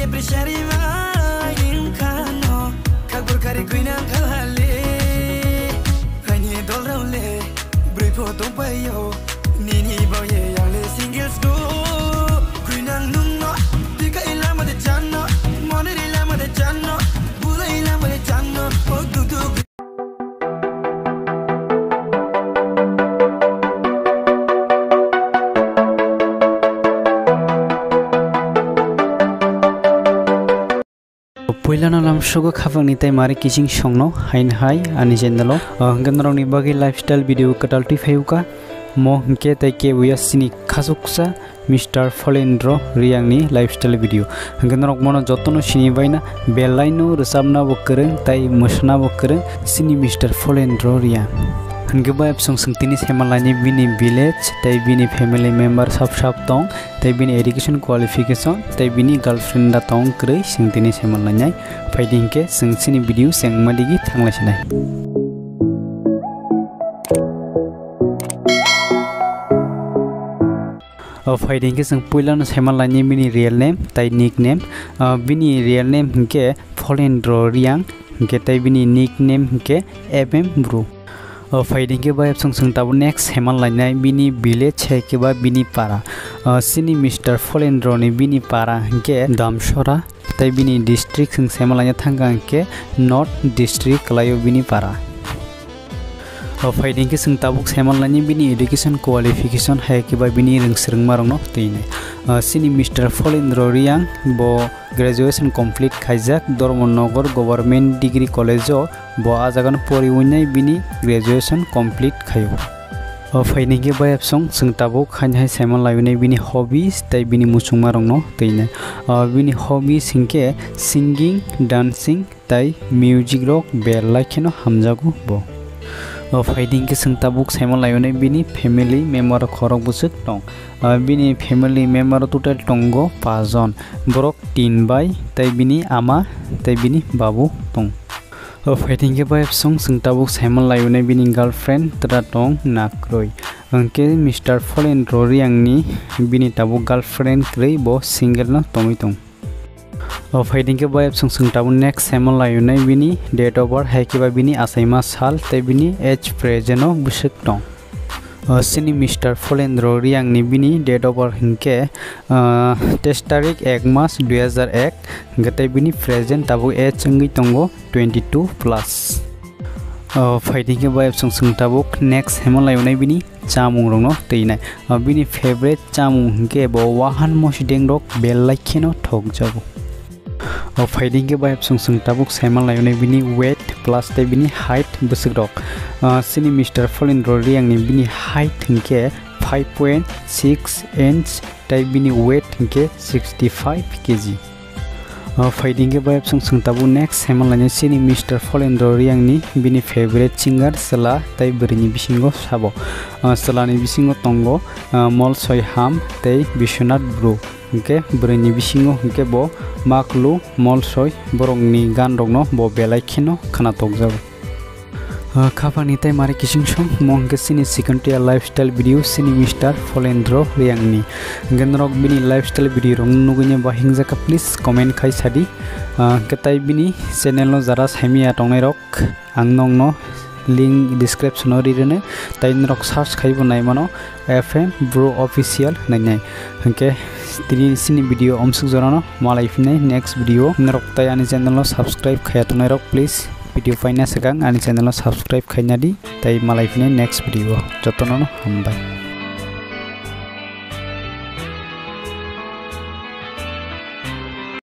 Eye prishariva Ainkano Kagur kare kuina kalale Hanye dol raule Bripo tompayo Nini ಪೊಯ್ಲನ ಲಂಶಗೋ ಖಾಫಂಗ್ ನಿತಾಯಿ ಮಾರಿ ಕಿಚಿಂಗ್ ಶೊಂಗ್ನೋ ಹೈನ್ ಹಾಯ್ ಆನಿ ಜೆಂದಲೋ ಗಂದರೋ ನಿಬ್ಬಾಗಿ ಲೈಫ್ ಸ್ಟೈಲ್ ವಿಡಿಯೋ ಕಟಾಲ್ಟಿ ಫೈವುಕ ಮೋ ಹಿಂಗೆ ತೈಕೆ ಉಯಸ್ಸಿನಿ ಖಾಸುಕ್ಸಾ মিস্টার ফলেন্দ্র রিয়াংনি লাইফস্টাইল ভিডিও। গেনরক মনো যতন সিনিবাই না বেলাইনো রসাবনা বকরে তাই মোসনা বকরে সিনি মিস্টার ফলেন্দ্র রিয়াং। গেবা এপসং সংতিনি সেমালাইনি বিনি ভিলেজ, তাই বিনি ফ্যামিলি মেম্বার সাব সাব দং bini village tai bini family member sab sab tong tai bini education qualification tai bini girlfriend da tong krei sing tini semalani fighting ke sing sini video sing madigi thangla sinai fighting ke sing puilan semalani bini real name tai nickname bini real name hingke folendro riang hingke tai bini nickname hingke mm bro fighting के बाद संग संग तब next हेमान लाइनाय बिनी village है के पारा। सिनी mister फलेंद्र नि बिनी पारा के दामसरा, तै डिस्ट्रिक्ट हेमान लाइना थांगा नॉर्थ डिस्ट्रिक्ट लायो बिनी पारा। फैनि कि जों दाबुक सैमानलानि बिनि एडुकेशन क्वालिफिकेशन हाय किबा बिनि रोंसोरोंमारावनो फैनाय सिनि मिस्टार फलेन्द्र रियां ब ग्रेजुएशन कमप्लीट खाइजाक धर्मनगर गवर्नमेंट डिग्री कलेज ब आजागान परिउनाय बिनि ग्रेजुएशन कमप्लीट खायो फैनिगे बाय एपसं जों दाबुक खानहाय सैमान लाबिनाय बिनि हबिस दाय बिनि मुसुंमारावनो फैनाय बिनि हबि सिंके सिंगिं डांसिंग दाय म्यूजिक रक बेल लाखिनो हामजागु बो फाइटिंग के जों ताबुक साइमन लायनाय बिनि फेमिलि मेम्बार खरक बुसुक दं बिनि फेमिलि मेम्बार टोटेल टंगो पाँचजन बरक तीन बाय ताइ बिनि आमा ताइ बिनि बाबु दं फाइटिंग के बाय सं जों ताबुक साइमन लायनाय बिनि गार्लफ्रेन्ड तरा दं नाक्रय अंके मिस्टार फलेन रोरी आंनि बिनि ताबुक गार्लफ्रेन्ड क्रै ब सिंगल न तङै दं फाइटिंग के बाय सं जों ताबुक नेक्स्ट साइमन लायनाय बिनि डेट अफ बार्थ हाइकेबा बिनि आसाइमा साल ताइ बिनि एज प्रेजेन्ट बुसुक दं सिनी मिस्टार फलेन्द्र रियांनि बिनि डेट अफ बार्थ हिंके तेईस तारिख एक मास दुई हाजार एक गताय बिनि present ताबु as चंगै तंगो twenty to pliers fighting K bye सं सं ताबुक नेक्स्ट हेमन लायनाय बिनि चामुं रंनो तैनाय बिनि फेवरेट चामुं हिंके ब वाहान मसिदें रक बेलाइखेनो ठक जाबो फाइटिंग के बाय सं सं ताबुक साइमन लायनाय बिनि वेट प्लास ते बिनि हाइट बसुक रक सिनी मिस्टार फलेन्द्र रियांनि बिनि हाइट हिंके 5.6 इंच ताइ बिनि वेट हिंके 65 केजी फाइटिंग के बाय सं सं ताबु नेक्स्ट साइमन लायनाय सिनी मिस्टार फलेन्द्र रियांनि बिनि फेवरेट सिंगार सला ताइ बरिनि बिसिंगो साबो सलानि बिसिंगो तंगो मल सयहाम ताइ बिश्वनाथ ब्रु hingke bwrैनि bisingo hingke bo maklu molsoi borokni gan rokno bo belai kheno khana tokjago খাবার নিতে মারে কিছু সব মঙ্গে সিনি সেকেন্ড ইয়ার লাইফস্টাইল ভিডিও সিনি মিস্টার ফলেন্দ্র রিয়াংনি। গেন্দ্র বিনি লাইফস্টাইল ভিডিও রং নুগুঞ্জে বা হিংজাকা প্লিজ কমেন্ট খাই সাদি। কেতাই বিনি চ্যানেল যারা সেমি আটংে রক আং নং ন লিঙ্ক ডিসক্রিপশন ইরেনে তাই রক সার্চ খাইব নাই মানো এফ এম ব্রো অফিসিয়াল নাই নাই। হে তিনি ভিডিও অমসুক জানানো মালাইফিনে নেক্সট ভিডিও রক তাই আনি চ্যানেল সাবস্ক্রাইব খাই আটনে রক প্লিজ भिडियो पाइना सिगां आंनी चैनल सब्सक्राइब खाइना दी तई मालाइफिनी नेक्स्ट भिडियो जतनानो हमबाय